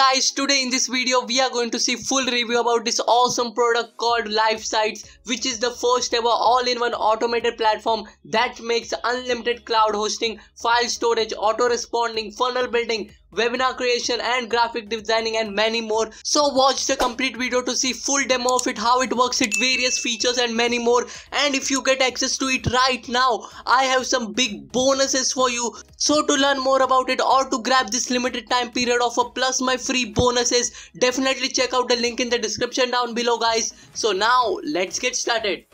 guys, today in this video we are going to see full review about this awesome product called LifeSites which is the first ever all-in-one automated platform that makes unlimited cloud hosting, file storage, auto-responding, funnel building, webinar creation and graphic designing and many more. So watch the complete video to see full demo of it how it works its various features and many more. And if you get access to it right now i have some big bonuses for you. So to learn more about it or to grab this limited time period offer plus my free bonuses definitely check out the link in the description down below guys. So now let's get started